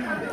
Yeah.